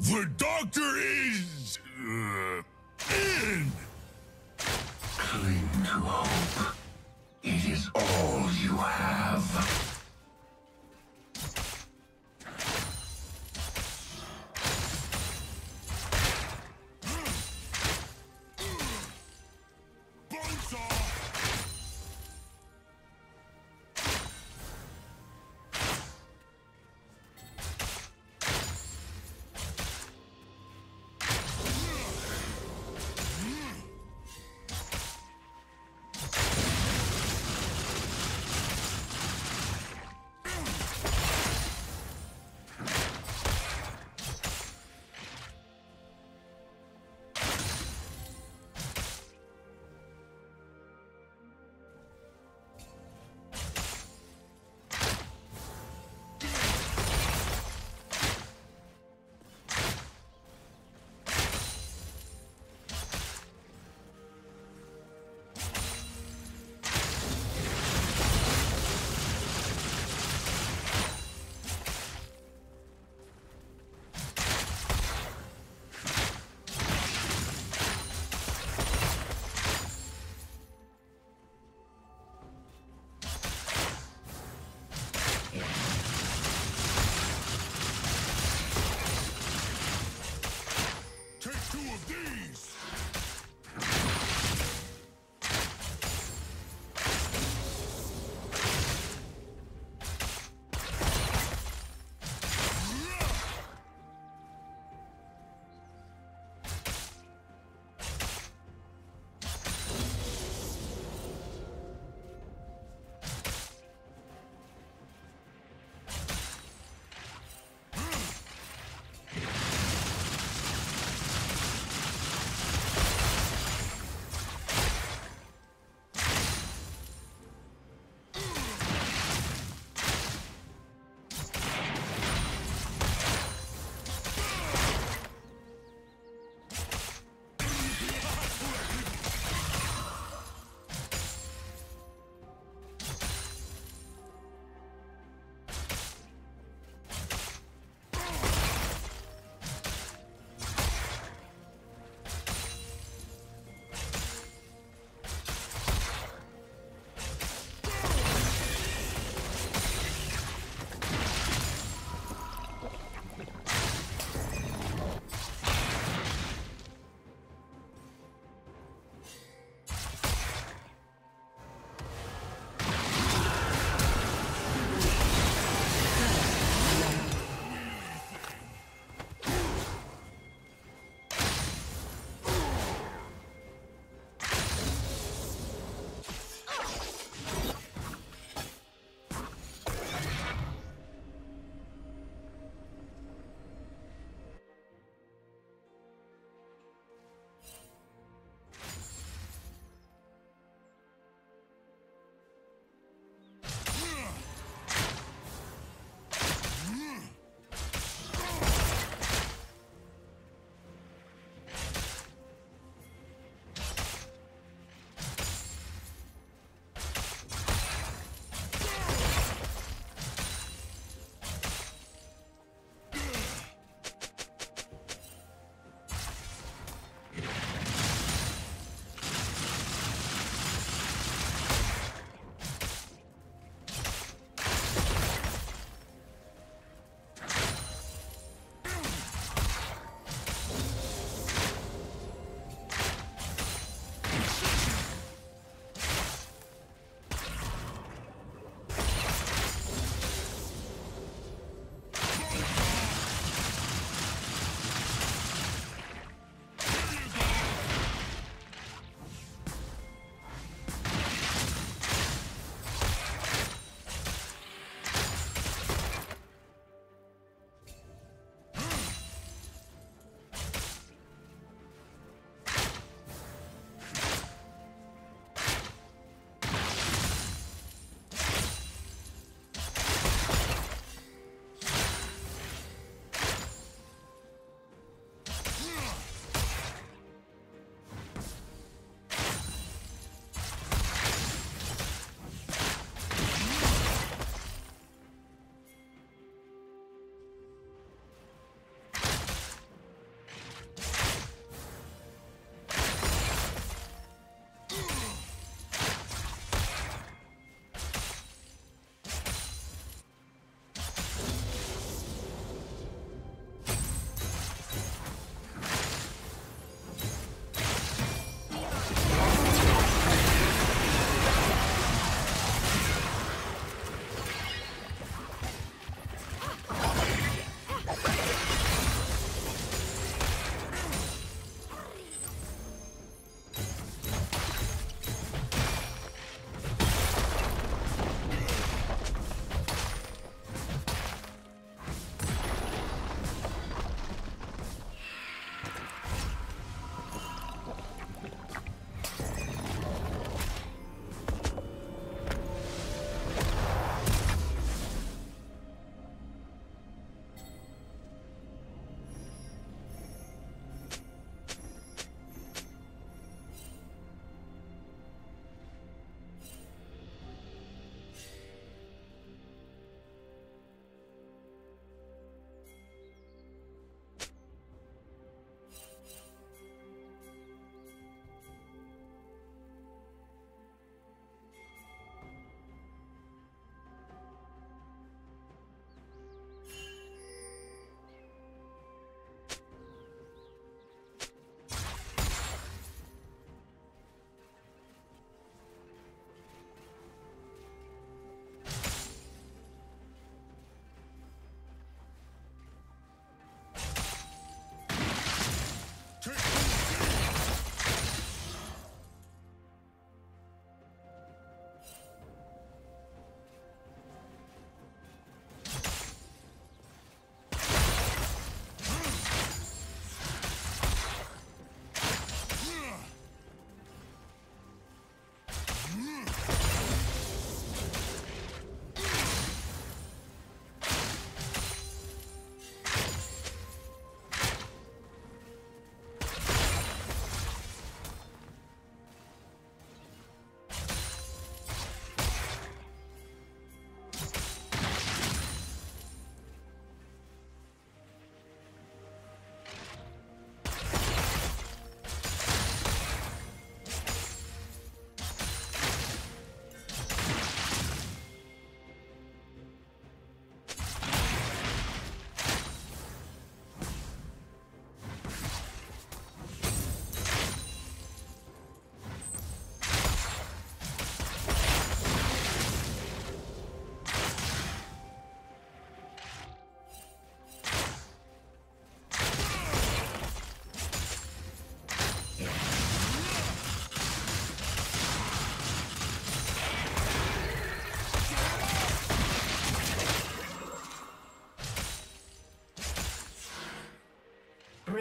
The doctor is. Uh, in! Cling to hope. It is all you have.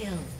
Kill.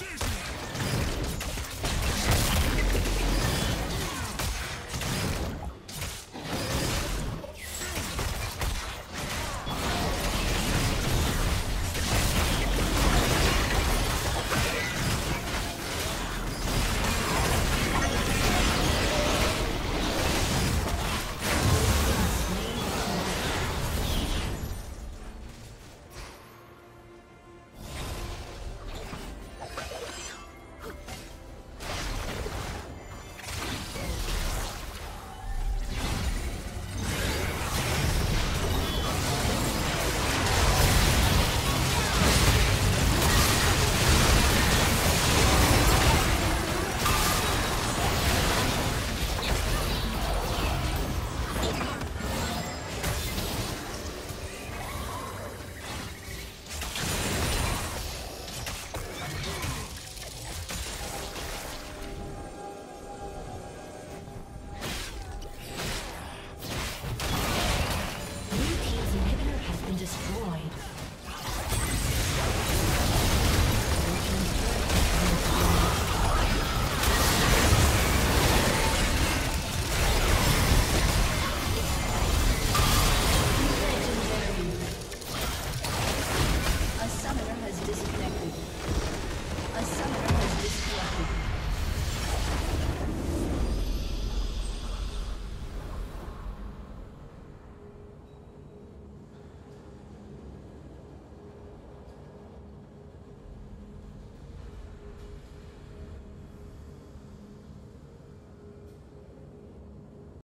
Incision!